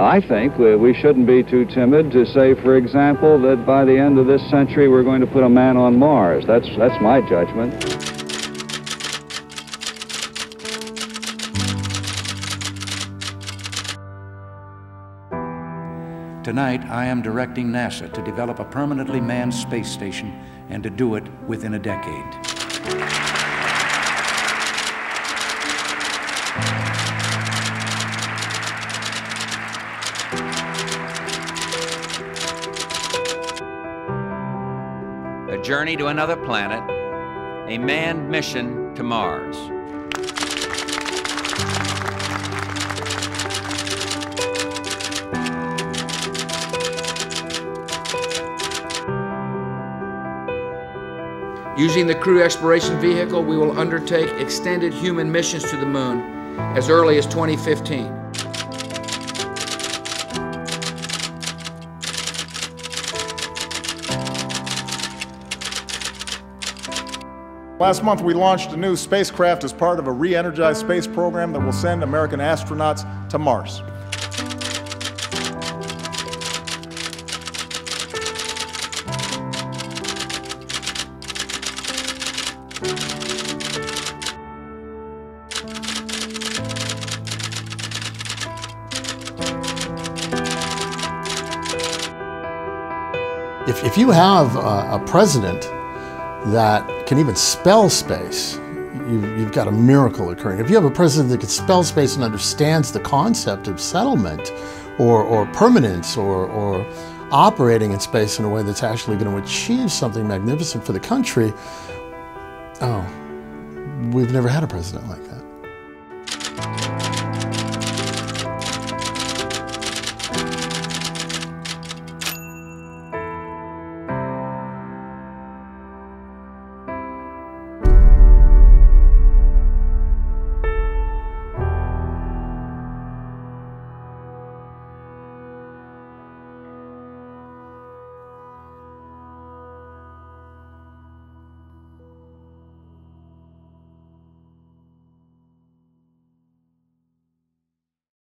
I think we, shouldn't be too timid to say, for example, that by the end of this century we're going to put a man on Mars. That's, that's my judgment. Tonight, I am directing NASA to develop a permanently manned space station and to do it within a decade. A journey to another planet, a manned mission to Mars. Using the Crew Exploration Vehicle, we will undertake extended human missions to the moon as early as 2015. Last month, we launched a new spacecraft as part of a re energized space program that will send American astronauts to Mars. If, if you have a, a president that can even spell space, you, you've got a miracle occurring. If you have a president that can spell space and understands the concept of settlement or, or permanence or, or operating in space in a way that's actually going to achieve something magnificent for the country, oh, we've never had a president like that.